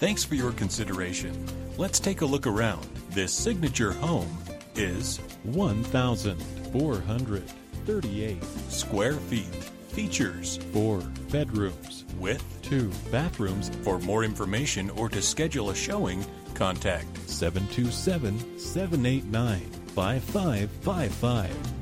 Thanks for your consideration. Let's take a look around. This signature home is 1,438 square feet. Features four bedrooms, with two bathrooms, For more information or to schedule a showing, contact 727 789 5555.